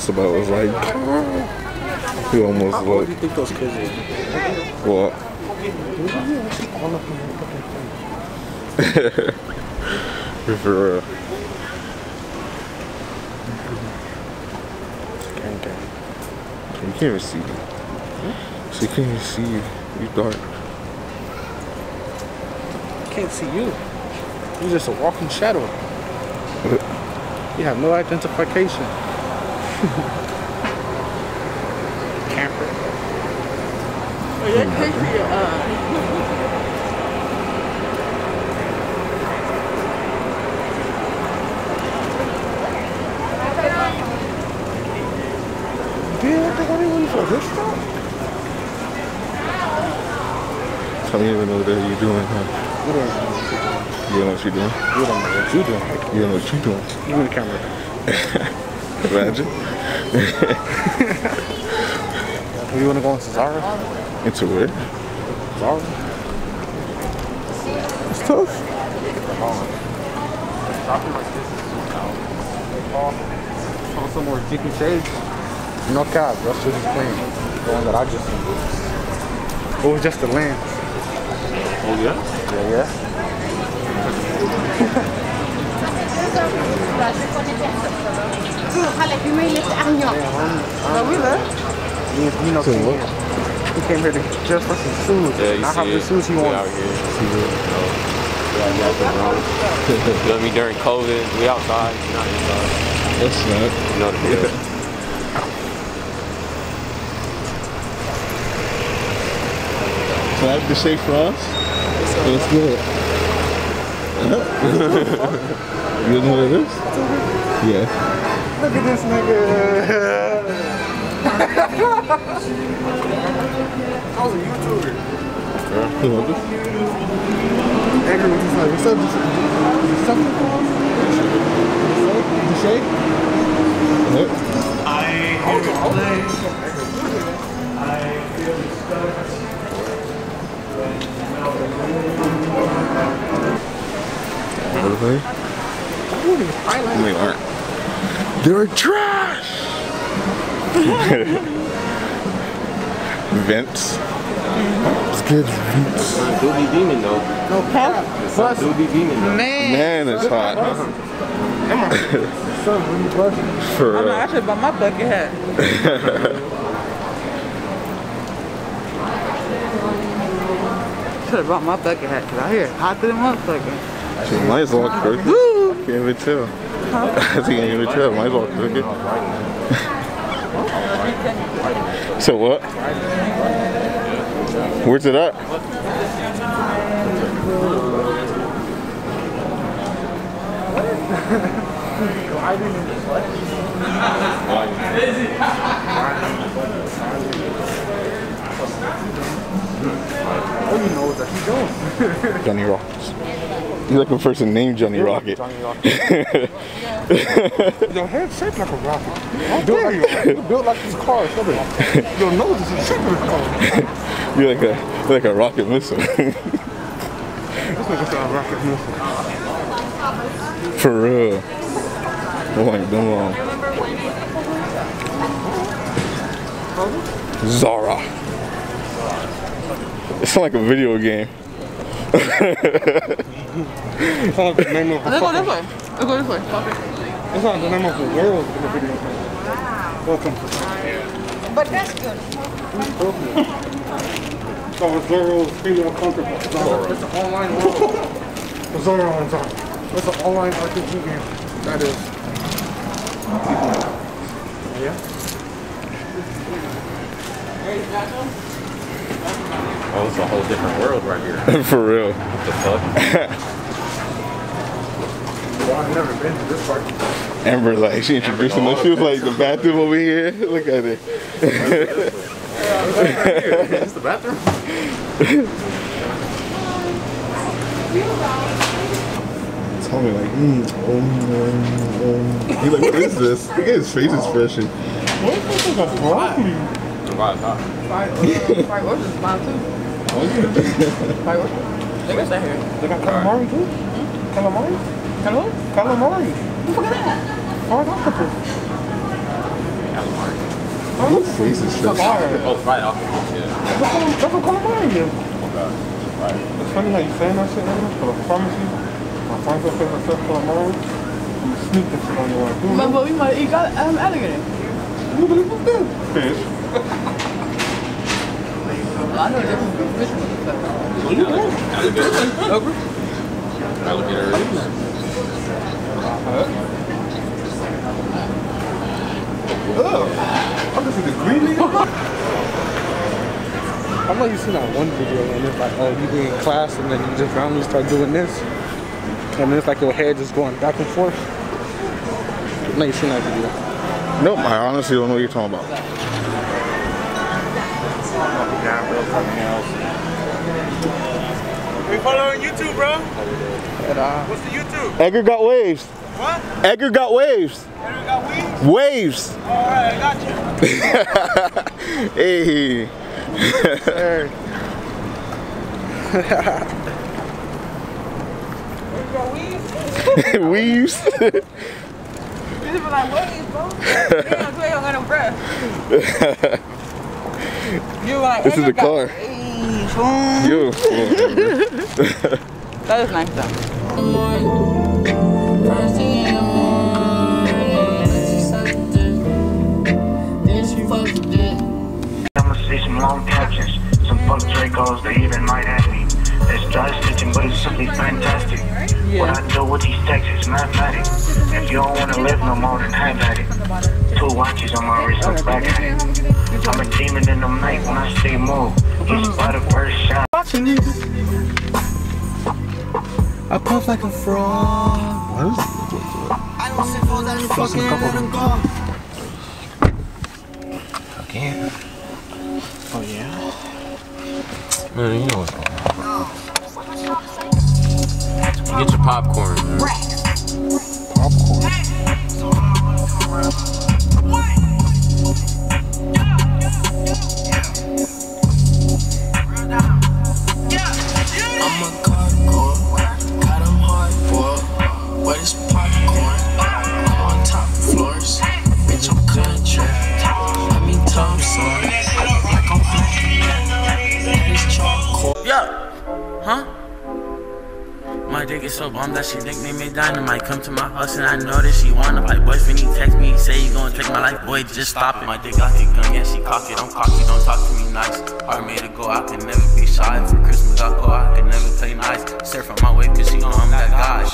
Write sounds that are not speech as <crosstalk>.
just about was like, he almost How old do you think those kids are? What? <laughs> For real. Gang, gang. You can't even see. She can't even see you. You dark. Can't see you. You're just a walking shadow. You have no identification. Camper. Oh, that crazy. Uh, Dude, what the hell are you for this stuff? Tell me even know what you're doing, huh? You don't know. You don't know what you're doing? You don't know what you're doing. You don't know what you're doing. You in the camera. Imagine. You want to go into Zara? Into it. Zara? It's tough. Found some more GP shades. No cap, that shit is clean. The one that I just seen. It was just the lens. Oh yeah? Yeah, yeah. <laughs> but we look. Me and Pino So came what? here. He came here to just for some shoes. Yeah, you I have see the it. shoes he we wants. out here. Yeah, yeah, you know what I mean? During COVID, we outside, not inside. That's not. You know the deal. So I have to say for us. Let's do it. <laughs> you know what it is? Yeah. Look at this nigga. I was a YouTuber. You want this? Edgar was just like, what's up? Is something called? Deshae? What? What are they? They aren't. They're trash! Vents. Let's get Vents. Doobie Demon though. No cap. Plus, Doobie Demon though. man. Man, it's hot. Son, when you brush, For I know, real. I should buy my bucket hat. Should have bought my bucket hat because I hear it's hot to the motherfucker. Shit, might as well cook it. Can't even tell. I think I can't even tell. Might as well cook it. So what? Where's it at? all you know is that he's doing. Johnny Rockets. You're like a person named Johnny Rocket. Johnny <laughs> Rocket. Your head's shaped like a rocket. How <laughs> dare you? Built like this car. Your nose is shaped like a car. <laughs> You're like a like a rocket missile. This nigga sound rocket missile. For real. Oh my god. Zara. It sounds like a video game. It's not the name of Let's go this way. Go this way. It's not the name of the world in the video. Welcome. But that's good. So Zoro female counterpart. Zoro. It's an online world. Zoro on Zoro. It's an online RPG game. That is. Yeah. Oh, it's a whole different world right here. <laughs> For real. What the fuck? <laughs> Well, I've never been to this part. Amber like she introducing us. She was like the bathroom over here. <laughs> Look at it. Is this the bathroom? Tell me like, mm, oh, um, um. He's like, what is this? Look at his face expression. What the fuck is wrong with you? Why it's hot? Five oysters is mine too. Five oysters. They got that here. They got calamari too? Calamari? Hello? Calamari. What the fuck is that? Hard octopus. calamari. Your face is Fuck stretched. hard. Oh, fried octopus, yeah. That's what calamari is. Okay. Right. It's funny how you saying that shit, nigga, but I promise you, my friends will say myself calamari, I'm gonna sneak that shit on your ass. But, but we might eat got um, alligator. I know the difference between fish. Alligator. Okra? Alligator ribs. Ugh. I can see the. I know you seen that one video and it's like, oh, you be in class and then you just randomly start doing this. And it's like your head just going back and forth. I know you seen that video. Nope, I honestly don't know what you're talking about. We follow on YouTube, bro. And, uh, What's the YouTube? Edgar got waves. What? Edgar got waves. Henry got weed? Waves. All right, I got you. <laughs> hey. <laughs> Weaves. <laughs> You just be like, what is, bro? Ain't got no breath. You like, This is "Hey, the car. Hey, fool." Yo. That is <laughs> nice though. I'ma see some long captions, some fuck Dracos, they even might at me. It's dry stitching, but it's simply fantastic. What I do with these texts is mathematics. If you don't wanna live no more, then have at it. Two watches on my wrist, look back at. I'm a demon in the night when I see move. He's by the first shot. watching it. I puff like a frog. Fucking couple. Again. Oh, yeah? Man, you know what's going on. Get your popcorn, man. Dynamite. Come to my house and I know that she wanna fight. Boyfriend, he text me, he say you gon' take my life. Boy, just stop it. My dick got the gun, yeah, she cock it. I'm cocky, don't talk to me nice. Heart made it go, I can never be shy. For Christmas, I go, I can never play nice. Surf on my wave, cause she know I'm that guy.